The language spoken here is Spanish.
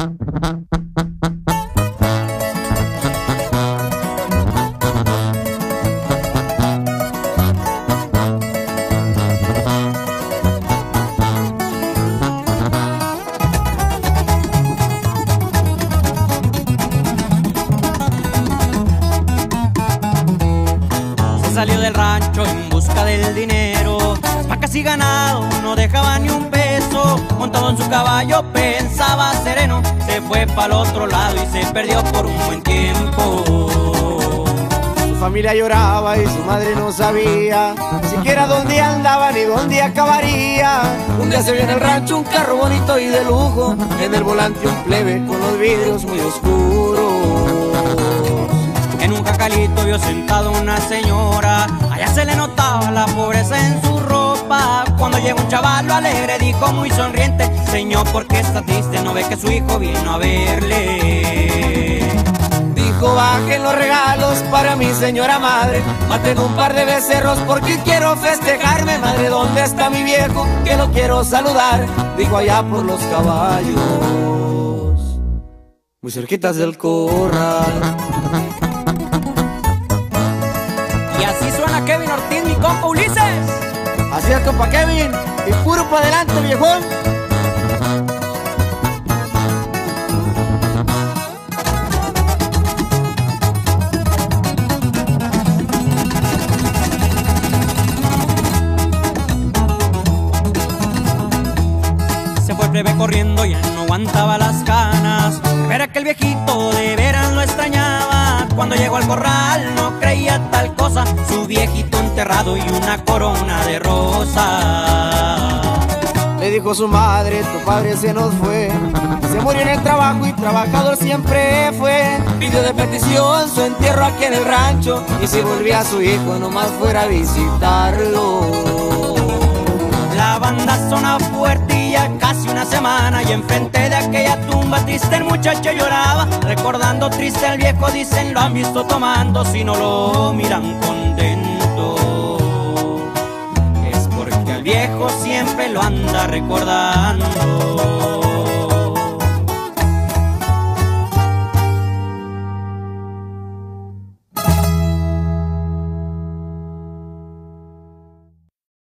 Salió del rancho en busca del dinero. Vacas y ganado no dejaba ni un peso. Montado en su caballo pensaba sereno. Se fue para el otro lado y se perdió por un buen tiempo. Su familia lloraba y su madre no sabía siquiera dónde andaba ni dónde acabaría. Un día se vio en el rancho un carro bonito y de lujo, en el volante un plebe con los vidrios muy oscuros. En un jacalito vio sentado una señora. Allá se le notaba la pobreza en su llegó un chaval alegre, dijo muy sonriente: Señor, ¿por qué está triste? No ve que su hijo vino a verle. Dijo, bajen los regalos para mi señora madre. Maten un par de becerros porque quiero festejarme. Madre, ¿dónde está mi viejo? Que lo quiero saludar. Dijo allá por los caballos, muy cerquitas del corral. Y así suena Kevin Ortiz, mi compa Ulises. Así es, compa Kevin. Y puro para adelante, viejón. Se fue el plebe corriendo, ya no aguantaba las ganas. Pero aquel viejito de veras lo extrañaba. Cuando llegó al corral creía tal cosa. Su viejito enterrado y una corona de rosa. Le dijo su madre, tu padre se nos fue. Se murió en el trabajo y trabajador siempre fue. Pidió de petición su entierro aquí en el rancho. Y si volvía su hijo, nomás fuera a visitarlo. La banda sona semana y enfrente de aquella tumba triste el muchacho lloraba recordando triste al viejo dicen lo han visto tomando si no lo miran contento es porque al viejo siempre lo anda recordando